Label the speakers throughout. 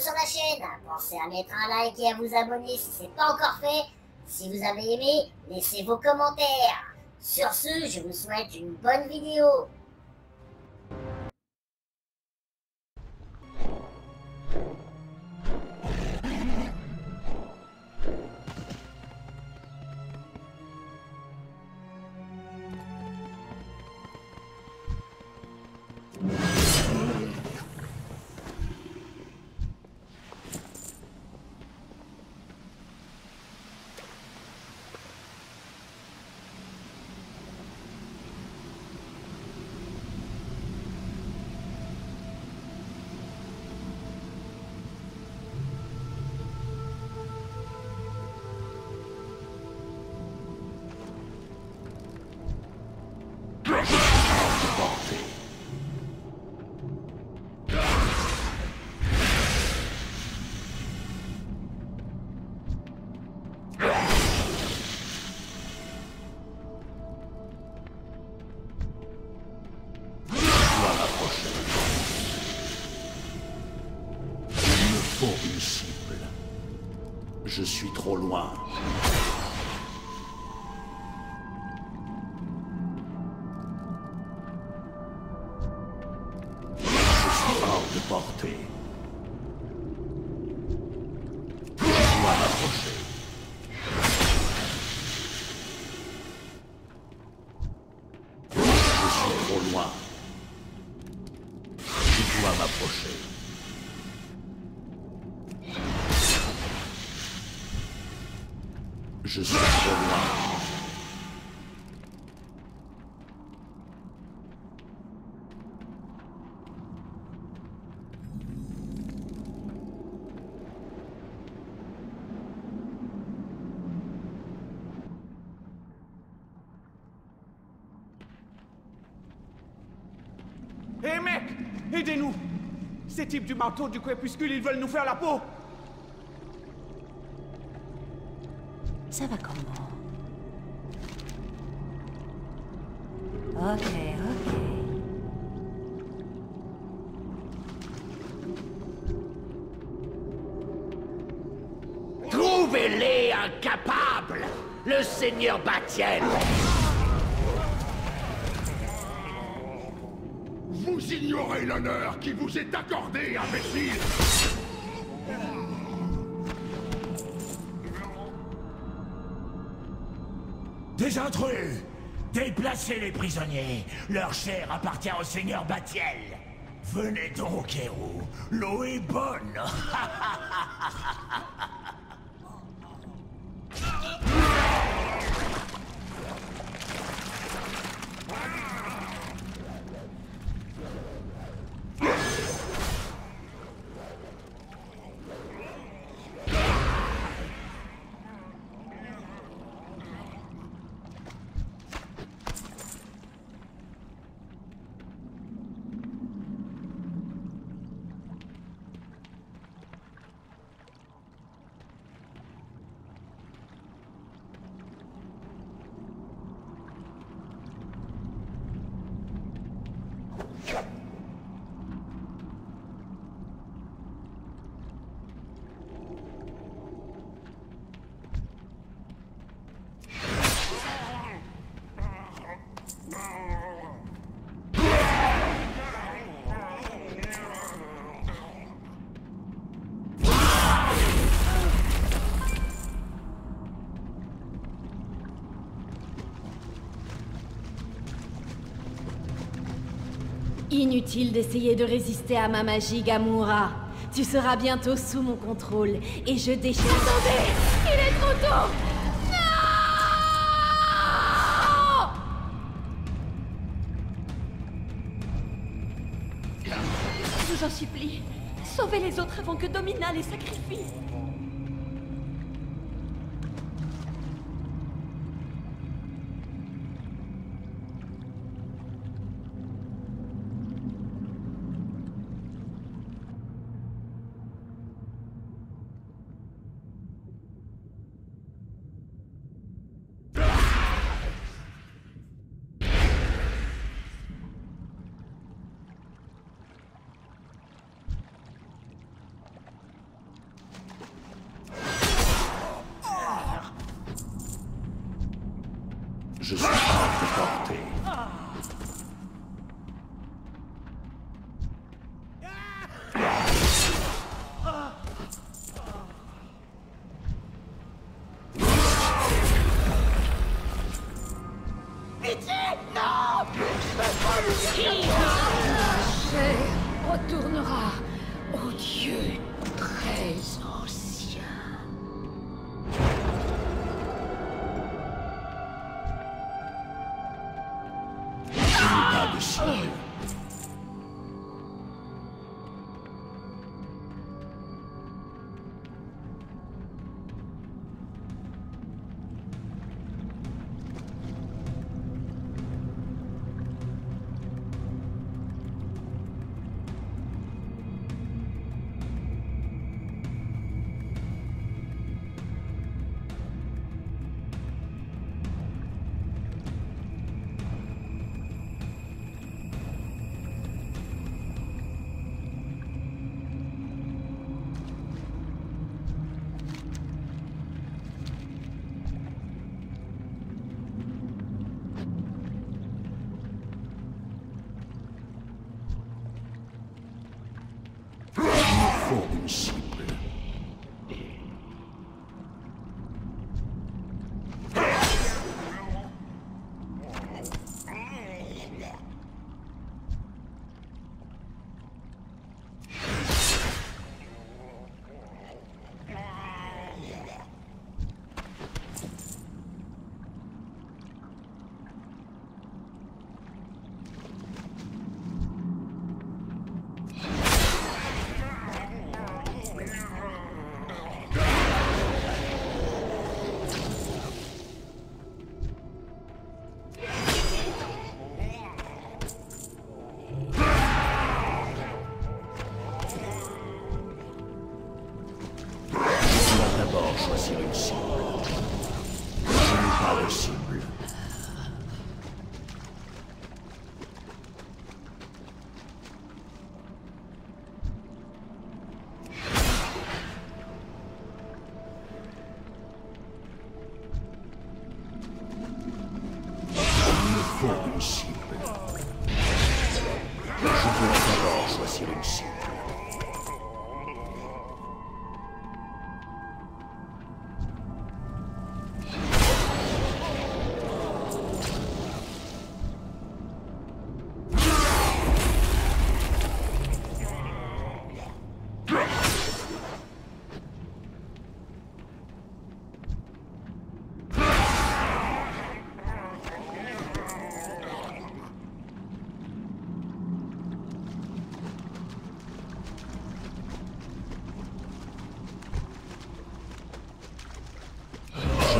Speaker 1: Sur la chaîne. Pensez à mettre un like et à vous abonner si ce n'est pas encore fait. Si vous avez aimé, laissez vos commentaires. Sur ce, je vous souhaite une bonne vidéo.
Speaker 2: Je dois m'approcher. Je suis trop loin. Je dois m'approcher. Je suis trop loin.
Speaker 3: Aidez-nous. Ces types du manteau du crépuscule, ils veulent nous faire la peau.
Speaker 4: Ça va comment? Ok, ok.
Speaker 5: Trouvez-les incapables Le seigneur Batiel
Speaker 2: L'honneur qui vous est accordé, imbécile.
Speaker 6: Des intrus Déplacez les prisonniers. Leur chair appartient au seigneur Batiel Venez donc, héros. L'eau est bonne
Speaker 4: Inutile d'essayer de résister à ma magie, Gamora. Tu seras bientôt sous mon contrôle et je déchire... Attendez Il est trop tôt Non Je vous en supplie, sauvez les autres avant que Domina les sacrifie.
Speaker 2: Je suis hors de portée. Ashley! Me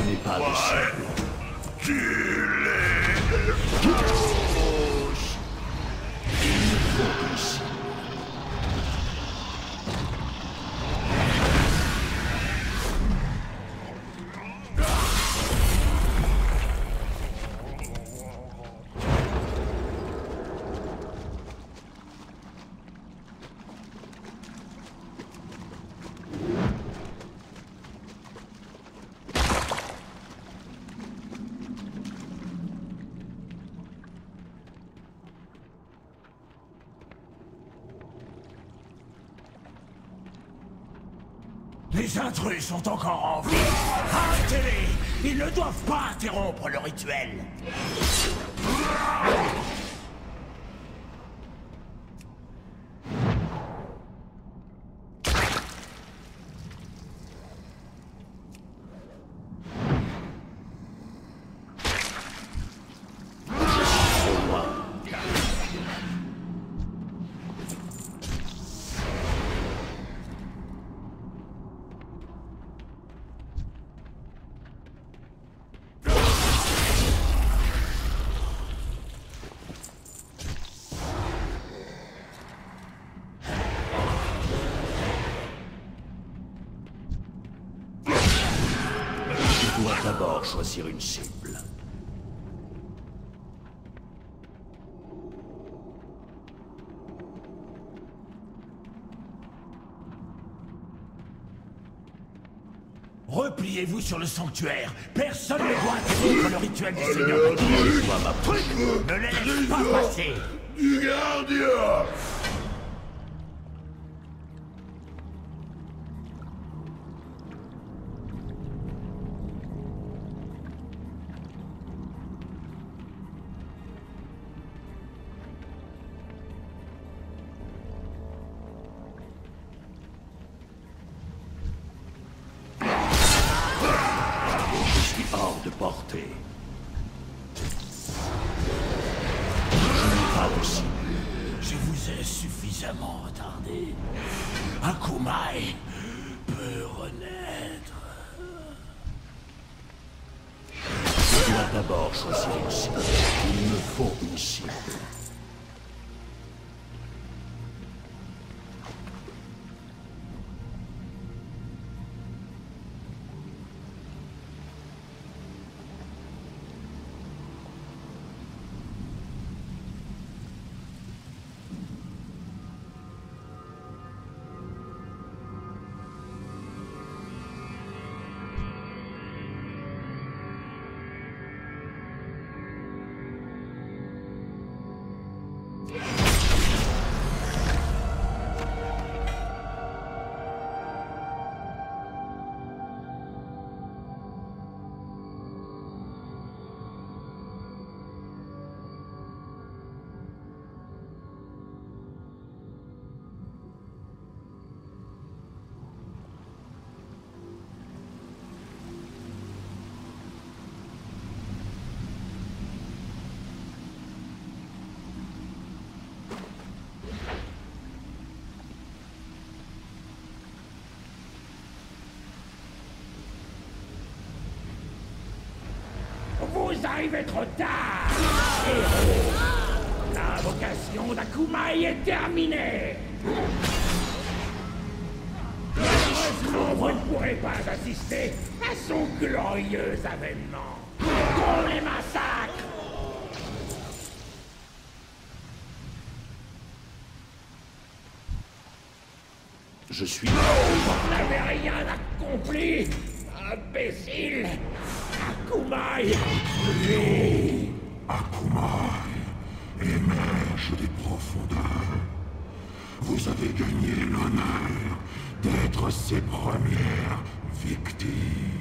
Speaker 2: Je n'ai pas de cible. Il me faut Les intrus sont encore en vie. Arrêtez-les Ils ne doivent pas interrompre le rituel. D'abord choisir une cible.
Speaker 7: Repliez-vous sur le sanctuaire. Personne ne doit interrompre le rituel du Seigneur. Ne les laisse pas passer.
Speaker 2: Du gardien
Speaker 6: Je
Speaker 7: vous ai suffisamment retardé. Akumai peut renaître.
Speaker 6: Je dois d'abord choisir une cible. Il me faut une cible. Vous arrivez trop tard. Héros La vocation d'Akumai est terminée. Malheureusement, vous ne pourrez pas assister à son glorieux avènement. Qu'on les massacre Je suis Vous n'avez rien accompli Imbécile Akumai
Speaker 2: Akumai émerge des profondeurs. Vous avez gagné l'honneur d'être ses premières victimes.